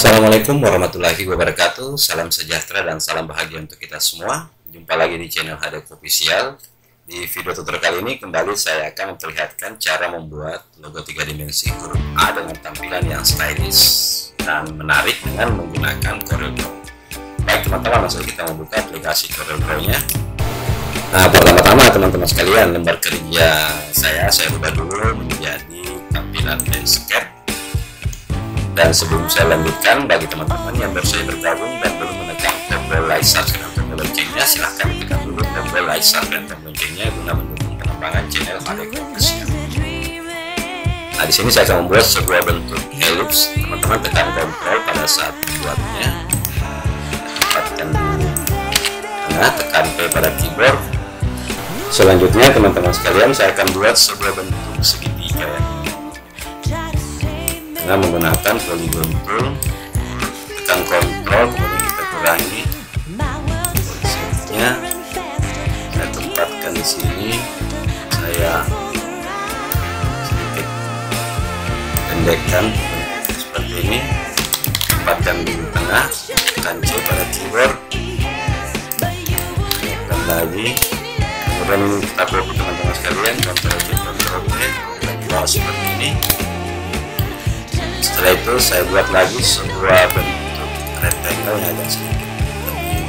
Assalamualaikum warahmatullahi wabarakatuh. Salam sejahtera dan salam bahagia untuk kita semua. Jumpa lagi di channel Hadek Official. Di video tutorial kali ini kembali saya akan memperlihatkan cara membuat logo tiga dimensi huruf A dengan tampilan yang stylish dan menarik dengan menggunakan Corel Draw. Baik teman-teman langsung kita membuka aplikasi Corel Draw nya Nah pertama-tama teman-teman sekalian lembar kerja saya saya ubah dulu menjadi tampilan landscape dan sebelum saya lanjutkan, bagi teman-teman yang baru saja bergabung dan belum menekan tombol like, subscribe, dan tombol loncengnya, silahkan tekan dulu tombol like, subscribe, dan tombol loncengnya guna mendukung pengembangan channel Official. Nah, di sini saya akan membuat sebuah bentuk elips. Teman-teman tekan kontrol pada saat membuatnya. Tempatkan di tengah, tekan P pada keyboard. Selanjutnya, teman-teman sekalian, saya akan buat sebuah bentuk ya dengan menggunakan polygon tool tekan kontrol kemudian kita kurangi. Posisinya saya tempatkan di sini. Saya sedikit pendekkan seperti ini. Tempatkan di tengah C pada keyboard tekan lagi. Kemudian kita copy teman-teman sekalian kontrol C kontrol V dan seperti ini setelah itu saya buat lagi sebuah bentuk rectangle yang agak sedikit lebih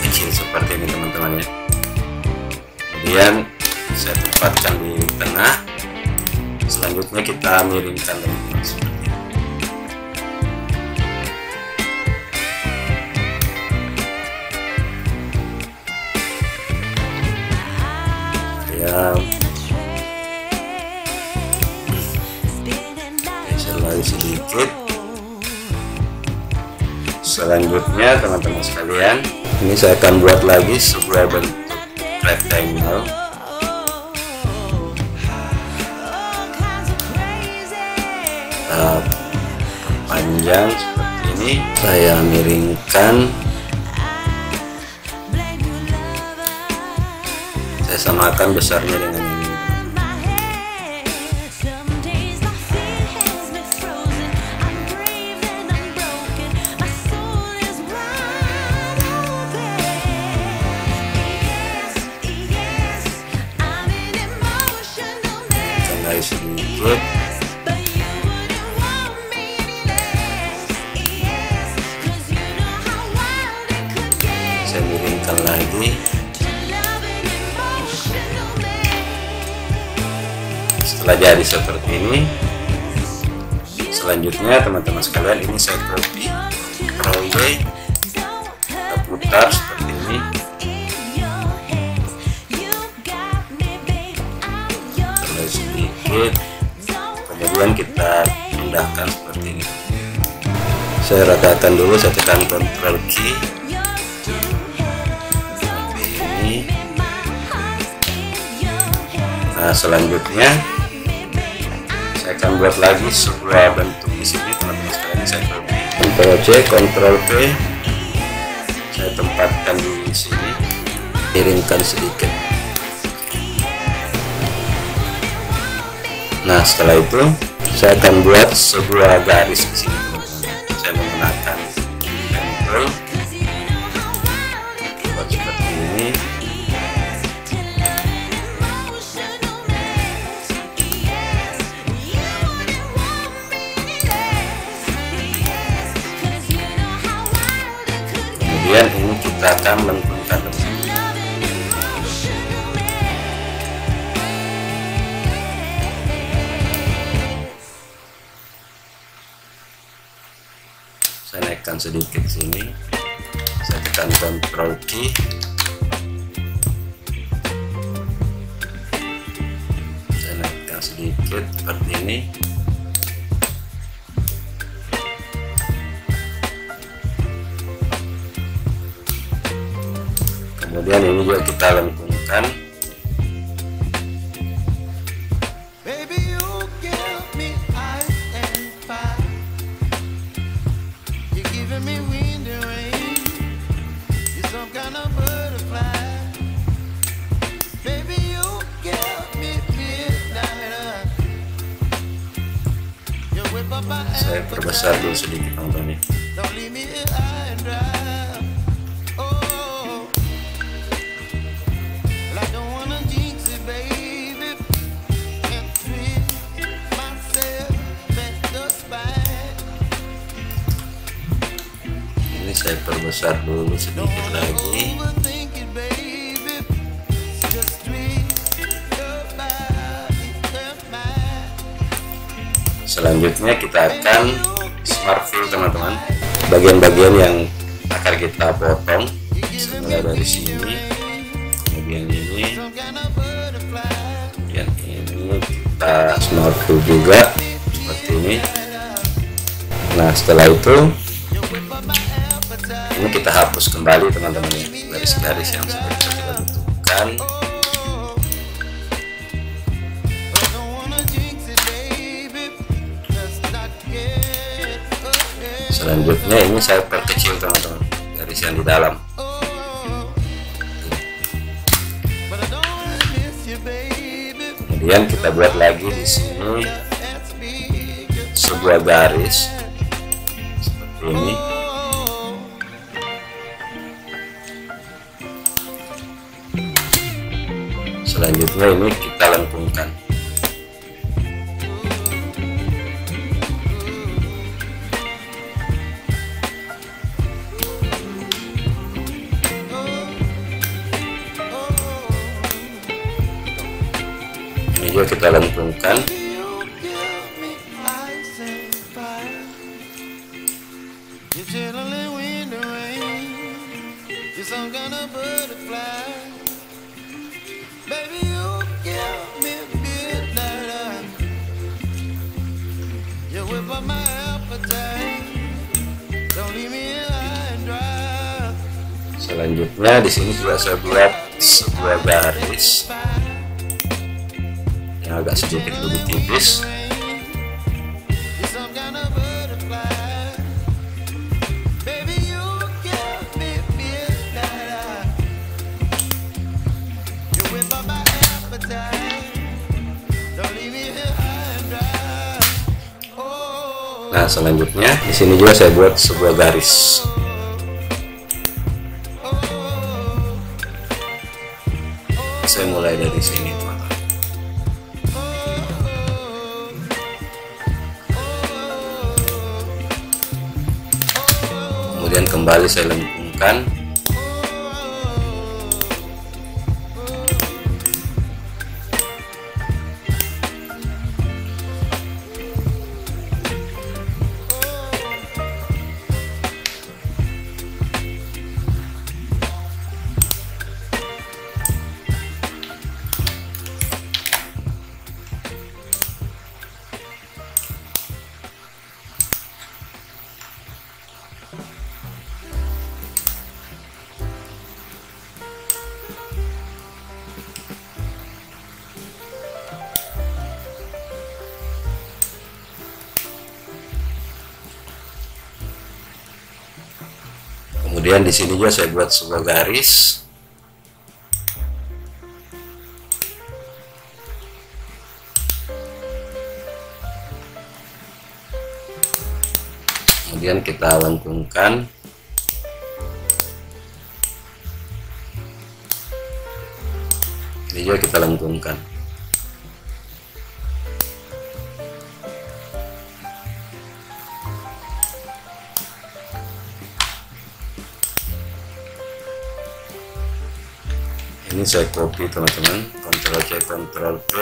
kecil seperti ini teman-teman ya. Kemudian saya tempatkan di tengah. Selanjutnya kita miringkan teman-teman selanjutnya teman-teman sekalian ini saya akan buat lagi sebuah bentuk rectangle uh, panjang seperti ini. Saya miringkan. Saya samakan besarnya dengan lagi setelah jadi seperti ini selanjutnya teman-teman sekalian ini saya copy V kita putar seperti ini. Terlalu sedikit kemudian kita pindahkan seperti ini. Saya ratakan dulu saya tekan Ctrl key nah selanjutnya saya akan buat lagi sebuah bentuk di sini teman-teman sekalian saya copy Ctrl C Ctrl V saya tempatkan di sini miringkan sedikit. Nah setelah itu saya akan buat sebuah garis di sini control key saya naikkan sedikit seperti ini. Kemudian ini juga kita lengkungkan your body and mine. selanjutnya kita akan smart teman-teman. Bagian-bagian yang akan kita potong mulai dari sini. Kemudian ini. Kemudian ini kita smart juga seperti ini. Nah setelah itu ini kita hapus kembali teman-teman ya. Garis-garis yang sudah kita ahead. selanjutnya ini saya perkecil teman-teman garis yang di dalam. Kemudian kita buat lagi di sini sebuah garis seperti ini selanjutnya ini kita lengkungkan ini juga kita lengkungkan Don't leave me here high and dry. Oh, nah selanjutnya di sini juga saya buat sebuah garis kembali saya lengkungkan kemudian di sini juga saya buat sebuah garis. Kemudian kita lengkungkan. Ini juga kita lengkungkan ini saya copy teman-teman. Ctrl C Ctrl V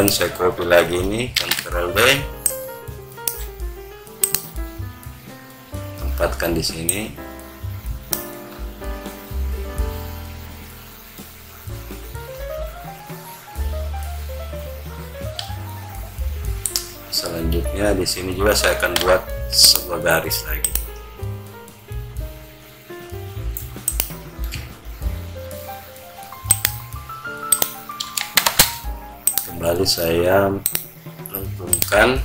kemudian saya copy lagi ini Ctrl V tempatkan di sini. Selanjutnya di sini juga saya akan buat sebuah garis lagi kembali saya lengkungkan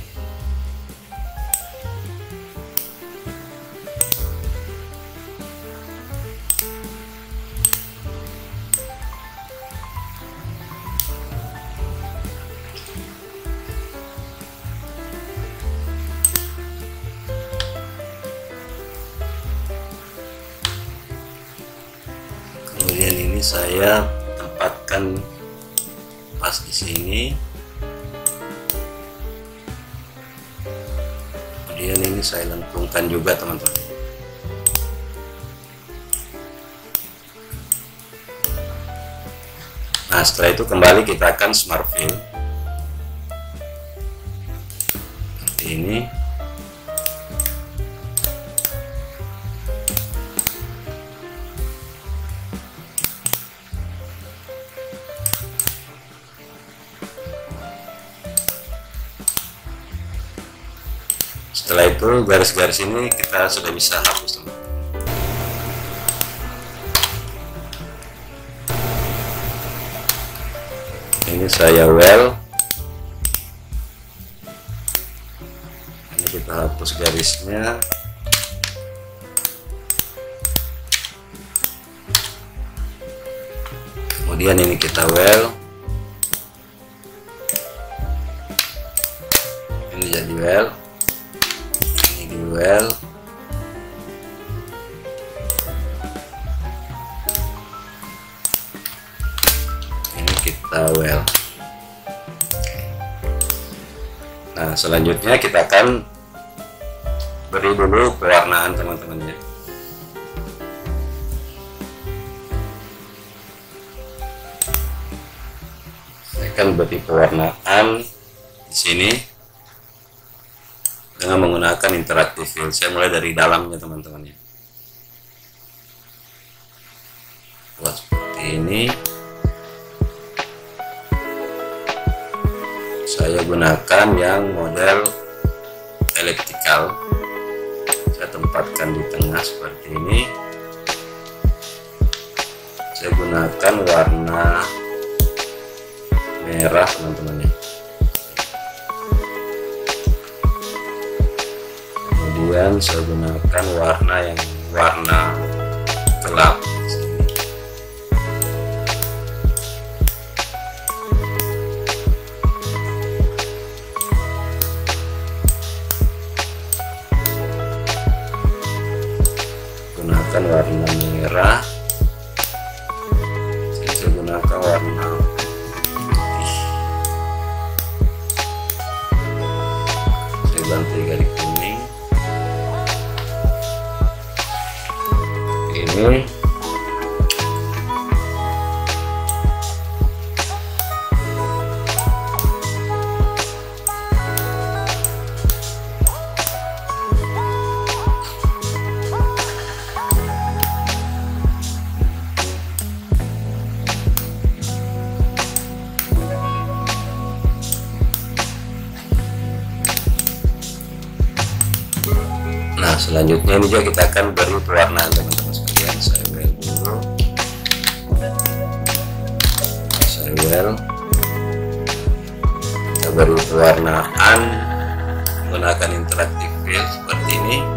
kemudian ini saya tempatkan pas di sini saya lengkungkan juga teman-teman. Nah setelah itu kembali kita akan smart fill setelah itu garis-garis ini kita sudah bisa hapus teman ini saya well ini kita hapus garisnya. Kemudian ini kita well well. Ini kita well. Nah selanjutnya kita akan beri dulu pewarnaan teman-temannya. Saya akan beri pewarnaan di sini dengan menggunakan interactive fill. Saya mulai dari dalamnya teman-teman ya. Buat seperti ini. Saya gunakan yang model elliptical. Saya tempatkan di tengah seperti ini. Saya gunakan warna merah teman-teman ya. Kemudian saya gunakan warna yang warna gelap. Gunakan warna merah. Saya gunakan warna putih. Saya bantu garis kuning ini. Nah selanjutnya ini juga kita akan beri pewarnaan pewarnaan menggunakan interactive fill seperti ini.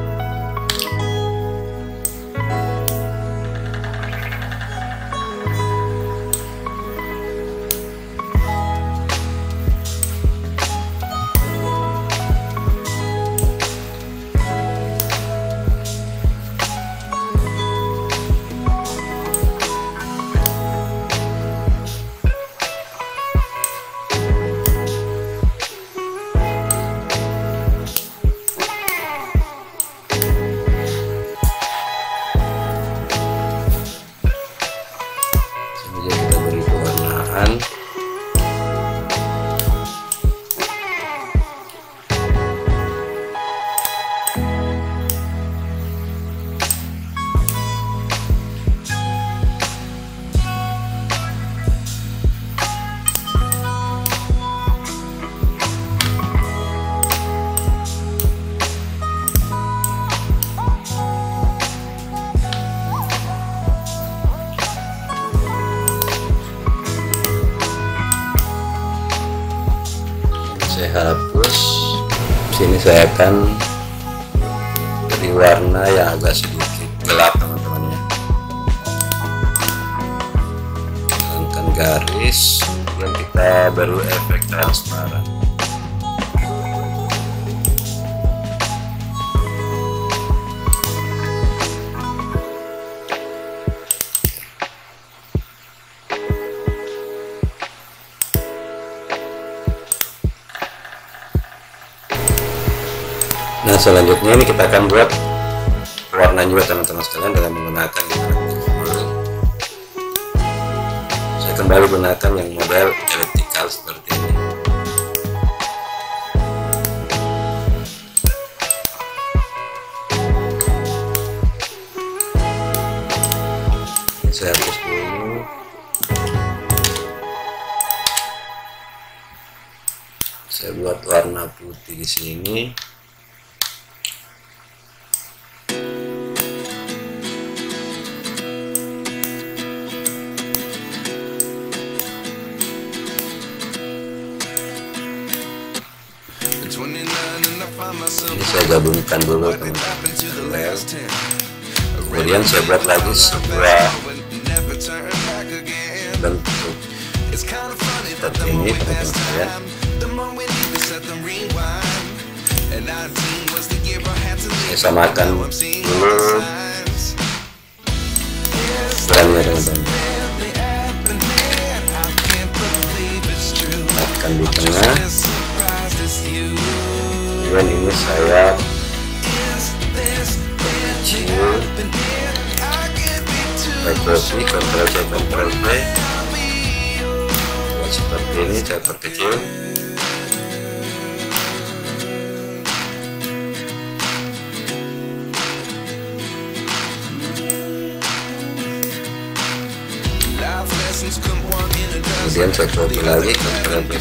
Transparan Nah selanjutnya ini kita akan buat warna juga teman-teman sekalian dengan menggunakan saya kembali gunakan yang model saya buat warna putih di sini. Ini saya gabungkan dulu teman-teman. Kemudian saya buat lagi sebuah bentuk. Seperti ini teman-teman sekalian saya samakan dulu ukurannya teman-teman di tengah. Kemudian ini saya saya copy Ctrl C Ctrl V seperti ini saya perkecil kemudian saya copy lagi Ctrl V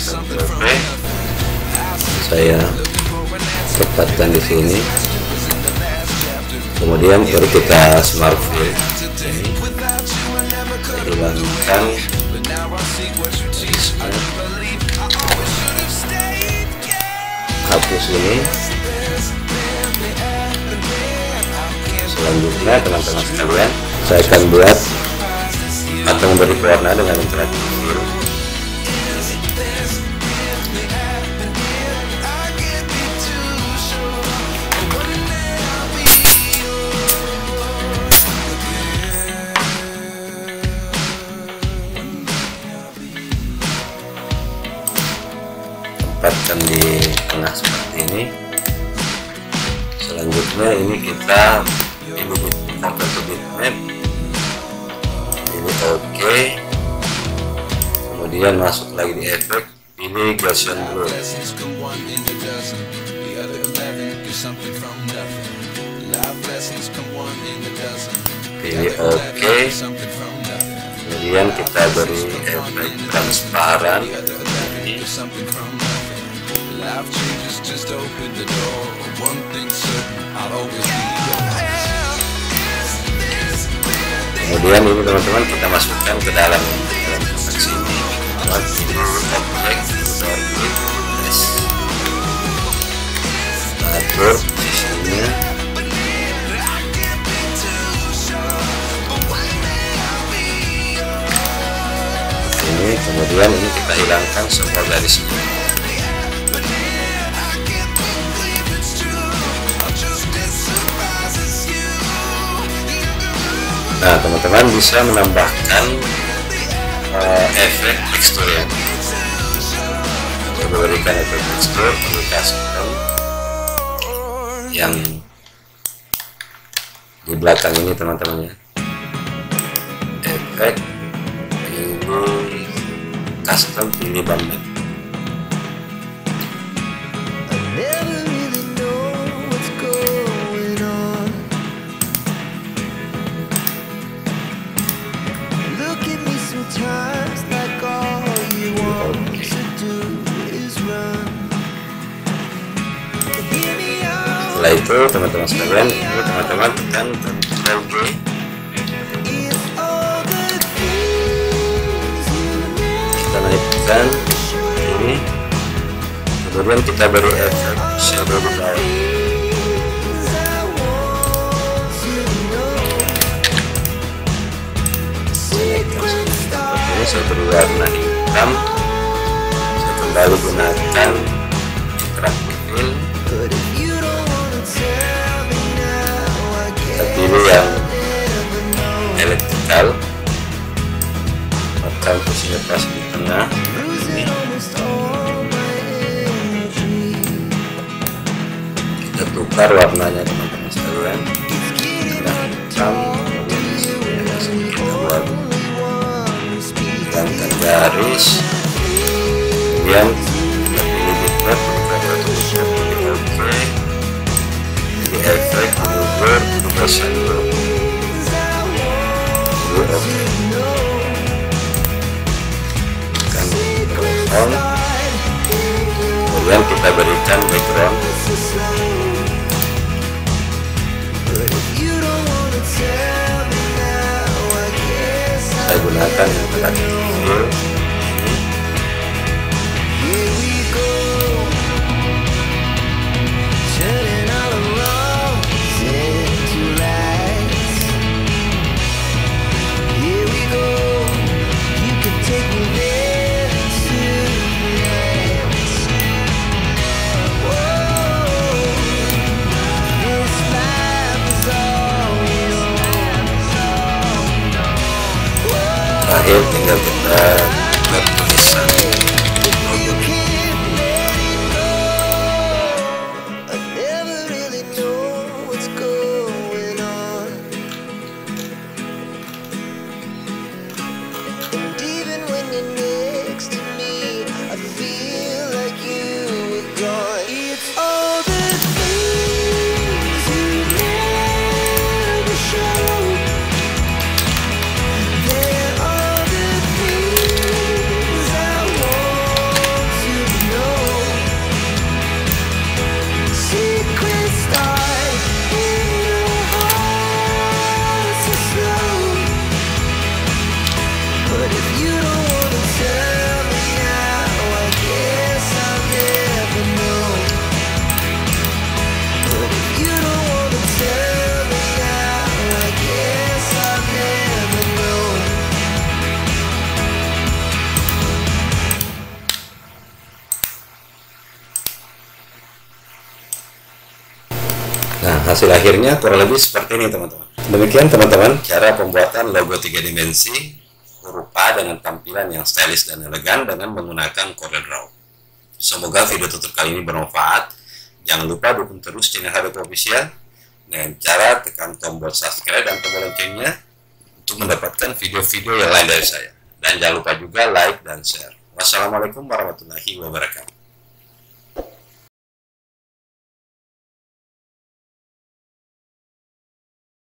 saya tepatkan di sini. Kemudian baru kita smart fill hilangkan. Hapus ini. Selanjutnya teman-teman sekalian saya akan buat atau memberi warna dengan interactive fill tempatkan di tengah seperti ini. Selanjutnya ini kita ini convert to bitmap ini oke. Kemudian masuk lagi di efek pilih Gaussian blur pilih oke. Kemudian kita beri efek transparan. ini Kemudian ini teman-teman kita masukkan ke dalam dalam konteks ini buat objek orbit yes. atur posisinya ini kemudian ini kita hilangkan semua garis ini Nah, teman-teman bisa menambahkan uh, efek tekstur ya. Memberikan efek tekstur, perlu custom yang di belakang ini teman-teman ya. Efek ini custom pilih bumper. Setelah itu teman-teman sekalian, ini teman-teman. Tekan Ctrl G It's all the things you kita naikkan ini kemudian kita beri efek shadow di bawah beri warna hitam. Saya kembali gunakan kita pilih yang elektrikal maka posisinya pas di tengah ini kita tukar warnanya teman-teman sekalian tengah hitam sedikit buat garis kemudian kan telepon kemudian kita berikan background. Saya gunakan fill Yeah. Hasil akhirnya kurang lebih seperti ini, teman-teman. Demikian, teman-teman, cara pembuatan logo tiga dimensi huruf A dengan tampilan yang stylish dan elegan dengan menggunakan CorelDRAW. Semoga video tutorial kali ini bermanfaat. Jangan lupa dukung terus channel Hadap Official dengan cara tekan tombol subscribe dan tombol loncengnya untuk mendapatkan video-video yang lain dari saya. Dan jangan lupa juga like dan share. Wassalamualaikum warahmatullahi wabarakatuh.